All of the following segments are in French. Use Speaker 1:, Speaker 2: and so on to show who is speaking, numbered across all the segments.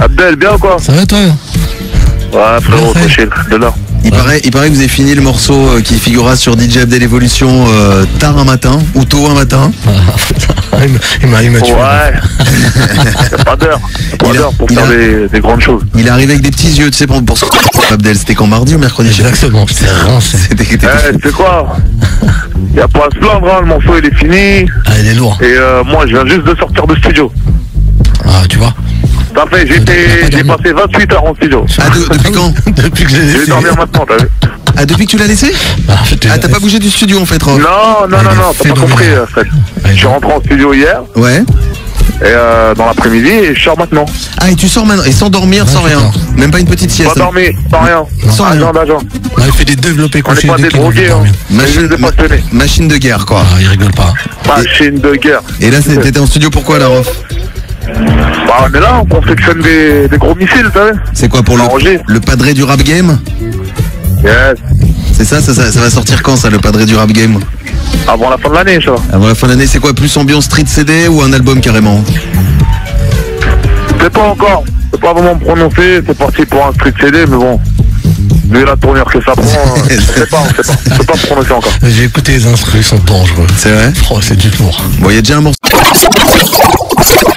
Speaker 1: Abdel, bien ou quoi
Speaker 2: Ça va toi
Speaker 1: Ouais, frérot, tranquille, de là.
Speaker 3: Il, paraît, il paraît que vous avez fini le morceau euh, qui figurera sur DJ Abdel Evolution euh, tard un matin ou tôt un matin.
Speaker 2: Il m'a- Il il tué.
Speaker 1: Ouais. Pas d'heure. Y'a pas
Speaker 3: Il a-
Speaker 1: d'heure pour
Speaker 3: il
Speaker 1: faire
Speaker 3: a-
Speaker 1: des, des grandes choses.
Speaker 3: Il est arrivé avec des petits yeux, tu sais, pour, pour ce Abdel, c'était quand mardi ou mercredi.
Speaker 2: Exactement, c'est rincé.
Speaker 1: Eh, tu sais quoi Y'a pas à se plaindre, hein, le morceau il est fini.
Speaker 2: Ah, il est lourd.
Speaker 1: Et euh, moi, je viens juste de sortir du studio.
Speaker 2: Ah, tu vois.
Speaker 1: T'as fait, j'ai passé 28 heures en studio.
Speaker 3: Ah, de- depuis quand
Speaker 2: Depuis que j'ai
Speaker 1: Je vais
Speaker 2: laissé.
Speaker 1: dormir maintenant, t'as vu
Speaker 3: Ah, depuis que tu l'as laissé
Speaker 2: Ah, te-
Speaker 3: Ah, t'as pas bougé du studio en fait, Rof
Speaker 1: Non, non, non, non, t'as pas compris, euh, Fred. Je suis rentré en studio hier,
Speaker 3: Ouais.
Speaker 1: et euh, dans l'après-midi, et je sors maintenant.
Speaker 3: Ah, et tu sors maintenant, et sans dormir, sans rien. Même pas une petite sieste.
Speaker 1: Pas dormi, sans rien.
Speaker 3: Sans rien.
Speaker 1: Agent d'agent.
Speaker 2: Ouais, il fait des développés
Speaker 1: On n'est pas des
Speaker 2: de
Speaker 1: drogués, hein.
Speaker 2: dormir.
Speaker 3: Machine,
Speaker 1: des passionnés.
Speaker 3: machine de guerre, quoi.
Speaker 2: Ah, il rigole pas.
Speaker 1: Machine de guerre.
Speaker 3: Et là, t'étais en studio pourquoi, la Rof
Speaker 1: Bah, on est là, on confectionne des, des gros missiles, t'as vu
Speaker 3: C'est quoi pour le, le padré du rap game
Speaker 1: Yes.
Speaker 3: C'est ça, ça, ça, ça va sortir quand ça, le padré du rap game
Speaker 1: Avant la fin de l'année, ça.
Speaker 3: Avant la fin de l'année, c'est quoi Plus ambiance street CD ou un album carrément
Speaker 1: C'est pas encore. C'est pas vraiment prononcé. C'est parti pour un street CD, mais bon. Vu la tournure que ça prend, euh, on sait pas, on sait pas. On peut pas prononcer encore.
Speaker 2: J'ai écouté les instruments, ils sont dangereux.
Speaker 3: C'est vrai
Speaker 2: Oh, c'est du lourd.
Speaker 3: Bon, il y a déjà un morceau.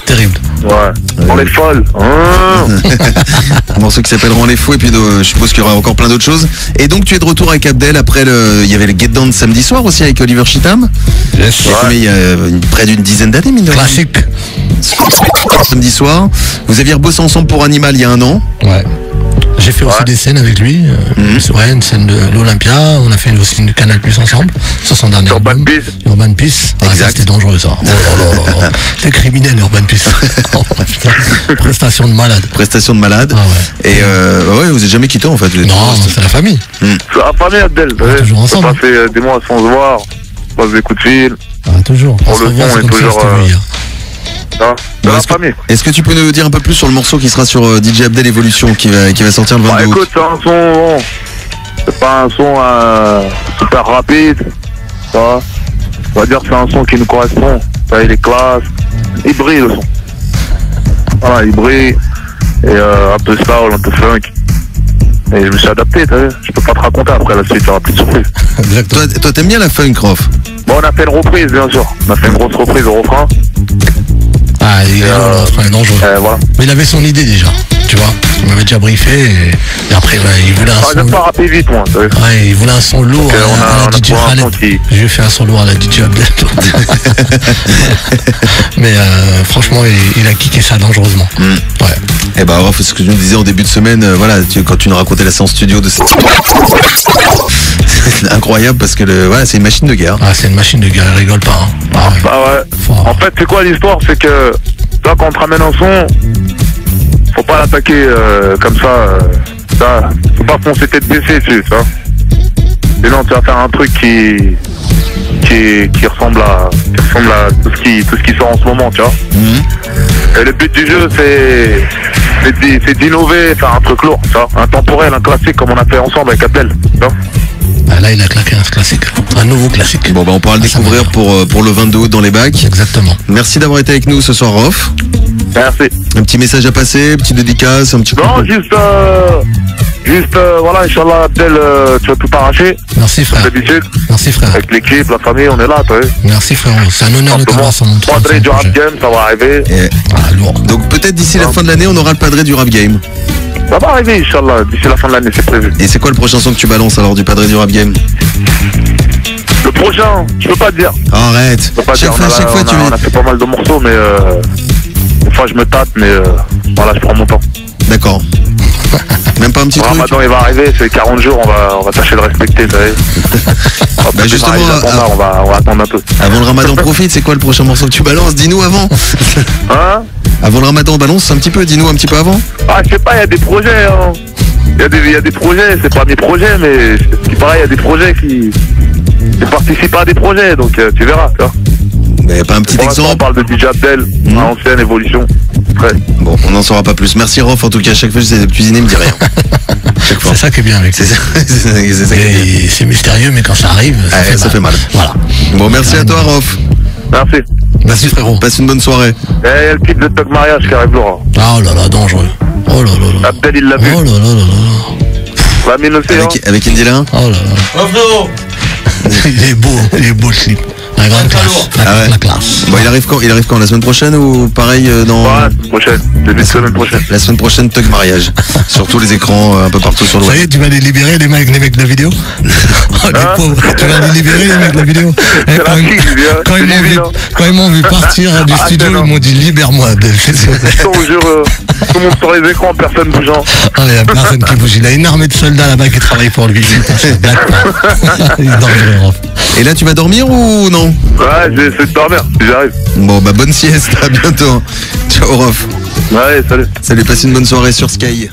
Speaker 2: Terrible.
Speaker 1: Ouais. On est folle. Hein
Speaker 3: un morceau qui s'appelle Rends les fous et puis euh, je suppose qu'il y aura encore plein d'autres choses. Et donc tu es de retour avec Abdel après le. Il y avait le Get Down samedi soir aussi avec Oliver Chitam.
Speaker 2: Yes.
Speaker 3: Il y a combien Il y a euh, une- près d'une dizaine d'années, mine de rien.
Speaker 2: Classique.
Speaker 3: Samedi soir. Vous aviez rebossé ensemble pour Animal il y a un an.
Speaker 2: Ouais. J'ai fait aussi
Speaker 1: Ouais.
Speaker 2: des scènes avec lui. euh,
Speaker 3: Mhm.
Speaker 2: une scène de l'Olympia. On a fait aussi une Canal Plus ensemble. Sur son dernier
Speaker 1: Urban
Speaker 2: album.
Speaker 1: Peace.
Speaker 2: Urban Peace. Ah. C'était dangereux ça. Oh là là. C'est criminel Urban Peace. Oh. Prestation de malade.
Speaker 3: Prestation de malade.
Speaker 2: Ah ouais.
Speaker 3: Et euh, ouais, vous êtes jamais quitté en fait. Vous êtes-
Speaker 2: Non, c'est la famille.
Speaker 1: C'est la famille Abdel. savez.
Speaker 2: toujours
Speaker 1: On
Speaker 2: ensemble.
Speaker 1: peut passer euh, des mois sans se voir. On passe des coups de fil.
Speaker 2: Ah, toujours.
Speaker 1: Pour
Speaker 2: On se
Speaker 1: le
Speaker 2: revoit, c'est
Speaker 1: on
Speaker 2: ça,
Speaker 1: toujours,
Speaker 2: c'était
Speaker 1: euh.
Speaker 3: Bon, est-ce que-
Speaker 1: famille.
Speaker 3: Est-ce que tu peux nous dire un peu plus sur le morceau qui sera sur euh, DJ Abdel Evolution qui va, qui va sortir le
Speaker 1: Bah
Speaker 3: 22 août
Speaker 1: écoute, c'est un son. Bon, c'est pas un son euh, super rapide. Ça va. On va dire que c'est un son qui nous correspond. Ça, il est classe. Il brille le son. Voilà, il brille. Et euh, un peu soul, un peu funk. Et je me suis adapté, t'as vu. Je peux pas te raconter après la suite, il y aura plus de surprise.
Speaker 3: Toi, toi, t'aimes bien la funk, Rof?
Speaker 1: Bon, on a fait une reprise, bien sûr. On a fait une grosse reprise au refrain.
Speaker 2: Ah, il est
Speaker 1: Euh,
Speaker 2: dangereux.
Speaker 1: Euh, voilà.
Speaker 2: Mais il avait son idée déjà, déjà briefé et, et après bah, il voulait un
Speaker 1: Ah,
Speaker 2: son.
Speaker 1: j'aime pas rapper vite, moi. t'as vu.
Speaker 2: Ouais, il voulait un son lourd
Speaker 1: Donc, euh,
Speaker 2: à,
Speaker 1: on a-
Speaker 2: à la
Speaker 1: on a
Speaker 2: DJ
Speaker 1: trouvé un
Speaker 2: Khaled.
Speaker 1: son qui-
Speaker 2: Je lui ai fait un son lourd à la DJ Abdel. Mais euh, franchement, il, il a kické ça dangereusement.
Speaker 1: Mm.
Speaker 2: Ouais.
Speaker 3: Eh ben, Rof, ce que tu nous disais en début de semaine, euh, voilà, tu- quand tu nous racontais la séance studio de cette C'est incroyable parce que le, voilà, c'est une machine de guerre.
Speaker 2: Ah, c'est une machine de guerre, il rigole pas. Hein. Ah, ouais.
Speaker 1: Bah ouais. En fait, c'est quoi l'histoire? C'est que toi, quand on te ramène un son, faut pas l'attaquer euh, comme ça. euh, ça. Faut pas foncer tête baissée dessus, tu vois. Sinon, tu vas faire un truc qui qui, qui ressemble à qui ressemble à tout ce qui tout ce qui sort en ce moment, tu vois.
Speaker 3: Mhm.
Speaker 1: Et le but du jeu, c'est c'est d'i- c'est d'innover, faire un truc lourd, tu vois. Un temporel, un classique comme on a fait ensemble avec Abdel, tu vois.
Speaker 2: Ah, là, il a claqué un classique. Un nouveau classique.
Speaker 3: Bon, bah, on pourra le
Speaker 2: Ah,
Speaker 3: découvrir pour, euh, pour le 22 août dans les bacs.
Speaker 2: Exactement.
Speaker 3: Merci d'avoir été avec nous ce soir, Rof.
Speaker 1: Merci.
Speaker 3: Un petit message à passer, petite dédicace, un petit
Speaker 1: Non, juste, euh, juste, euh, voilà, Inch'Allah, Abdel, euh, tu vas tout arracher,
Speaker 2: Merci frère.
Speaker 1: d'habitude.
Speaker 2: Merci frère.
Speaker 1: Avec l'équipe, la famille, on est là, t'as vu.
Speaker 2: Merci frérot. C'est un honneur de t'avoir sur mon
Speaker 1: Padré
Speaker 2: 35
Speaker 1: du rap game, ça va arriver.
Speaker 3: Et-
Speaker 2: Ah, lourd.
Speaker 3: Donc peut-être d'ici la fin de l'année, on aura le padré du rap game.
Speaker 1: Ça va arriver, Inch'Allah, d'ici la fin de l'année, c'est prévu.
Speaker 3: Et c'est quoi le prochain son que tu balances alors du padré du rap game?
Speaker 1: Le prochain, je peux pas te dire.
Speaker 3: Arrête
Speaker 1: Je peux pas te
Speaker 3: Chaque
Speaker 1: dire.
Speaker 3: fois,
Speaker 1: on, a,
Speaker 3: chaque fois,
Speaker 1: on,
Speaker 3: tu
Speaker 1: a,
Speaker 3: mets...
Speaker 1: on a fait pas mal de morceaux, mais euh, fois, je me tâte, mais euh, voilà, je prends mon temps.
Speaker 3: D'accord. Même pas un petit truc
Speaker 1: Ramadan, il va arriver, c'est 40 jours, on va, on va tâcher de respecter. On va peut-être
Speaker 3: justement, euh,
Speaker 1: on va, on va attendre un peu.
Speaker 3: Avant le ramadan profite, c'est quoi le prochain morceau que tu balances? Dis-nous avant
Speaker 1: Hein?
Speaker 3: Avant le ramadan, balance un petit peu, dis-nous un petit peu avant
Speaker 1: Ah, je sais pas, il y a des projets. Hein. Il y, a des- il y a des projets, c'est pas mes projets, mais ce qui paraît, il y a des projets qui, qui participent à des projets, donc euh, tu verras. Tu vois.
Speaker 3: Mais pas un petit
Speaker 1: l'instant, on
Speaker 3: exemple
Speaker 1: parle de DJ Abdel, à ancienne évolution.
Speaker 3: Bon, on n'en saura pas plus. Merci Rof, en tout cas, chaque fois que j'essaie de cuisiner, il me dit rien. Chaque fois.
Speaker 2: C'est ça qui est bien avec
Speaker 3: C'est ça, c'est ça- c'est ça qui est bien.
Speaker 2: Et C'est mystérieux, mais quand ça arrive, ça,
Speaker 3: Ouais,
Speaker 2: fait,
Speaker 3: ça
Speaker 2: mal.
Speaker 3: fait mal.
Speaker 2: Voilà.
Speaker 3: Bon, merci à toi Rof.
Speaker 1: merci.
Speaker 2: Vas-y, frérot.
Speaker 3: Passe une bonne soirée.
Speaker 1: Eh, le type de Tog Mariage qui arrive, Laurent.
Speaker 2: Oh là là, dangereux. Oh là là là.
Speaker 1: Abdel, il l'a vu.
Speaker 2: Oh là là là là.
Speaker 1: La mine aussi, hein.
Speaker 3: Avec, avec Indila
Speaker 2: Oh là là.
Speaker 4: Oh frérot
Speaker 2: Il est beau, il est beau le slip. La grande classe. La,
Speaker 3: Ah ouais.
Speaker 2: la classe.
Speaker 3: Bon, il arrive quand Il arrive quand La semaine prochaine ou pareil euh, dans.
Speaker 1: Ouais, la semaine prochaine. Début de semaine prochaine.
Speaker 3: La semaine prochaine, Tug Mariage. sur tous les écrans, euh, un peu partout sur le
Speaker 2: Ça y est, tu vas les libérer, les mecs, les mecs de la vidéo Oh, les
Speaker 1: Hein
Speaker 2: pauvres. Tu vas les libérer, les mecs de la vidéo Eh, quand,
Speaker 1: la
Speaker 2: ils,
Speaker 1: fille, viens.
Speaker 2: quand, ils
Speaker 1: C'est
Speaker 2: m'ont vu,
Speaker 1: évident.
Speaker 2: quand ils m'ont vu partir du
Speaker 1: Ah,
Speaker 2: studio, ils m'ont dit libère-moi,
Speaker 1: tout le monde sur les écrans, personne bougeant.
Speaker 2: Ah, il n'y a personne qui bouge. Il a une armée de soldats là-bas qui travaillent pour lui. Il est dangereux.
Speaker 3: Et là, tu vas dormir ou non
Speaker 1: Ouais, je vais essayer de dormir, si j'arrive.
Speaker 3: Bon, bah bonne sieste, à bientôt. Ciao, Rof.
Speaker 1: Ouais, salut.
Speaker 3: Salut, passe une bonne soirée sur Sky.